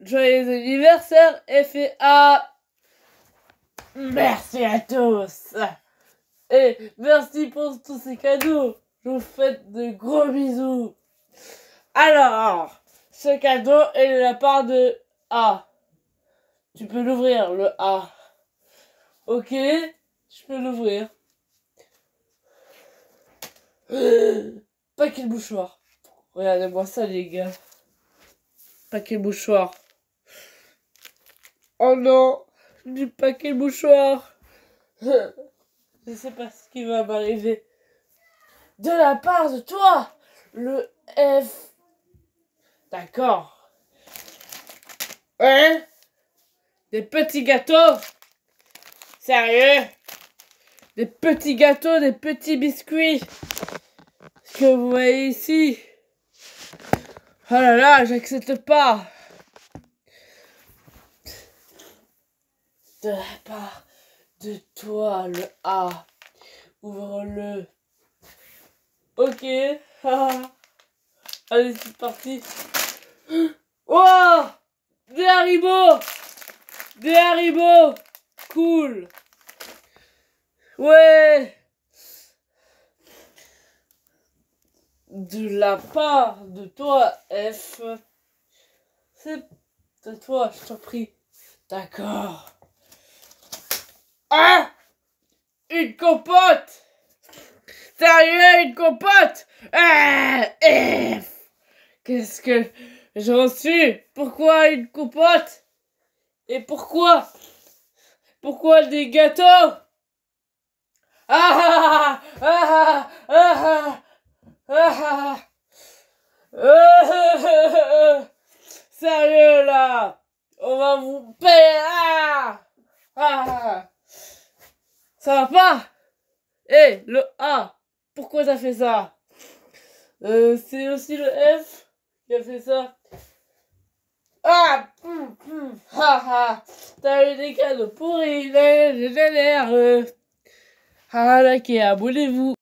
joyeux anniversaire FA. Merci à tous. Et merci pour tous ces cadeaux. Je vous fais de gros bisous. Alors, ce cadeau est de la part de A. Tu peux l'ouvrir, le A. Ok, je peux l'ouvrir. Paquet de mouchoirs. Regardez-moi ça, les gars. Paquet de mouchoirs. Oh non, du paquet de mouchoirs. Je sais pas ce qui va m'arriver. De la part de toi, le F. D'accord. Hein? Des petits gâteaux? Sérieux? Des petits gâteaux, des petits biscuits? Ce que vous voyez ici? Oh là là, j'accepte pas De la part de toi, le A. Ouvre-le. Ok. Allez, c'est parti. Oh Des Haribo Des Haribo Cool Ouais De la part de toi, F. C'est de toi, je t'en prie. D'accord. Ah Une compote! Sérieux, une compote? Ah, F Qu'est-ce que j'en suis? Pourquoi une compote? Et pourquoi? Pourquoi des gâteaux? Ah ah ah ah ah ah Sérieux là! On va vous payer! Ah ah ça va pas? Eh, le A, pourquoi t'as fait ça? Euh, C'est aussi le F qui a fait ça. Ah hum, hum, ha, ha. T'as eu des cadeaux pourris, j'ai l'air. Ah, là, abonnez-vous.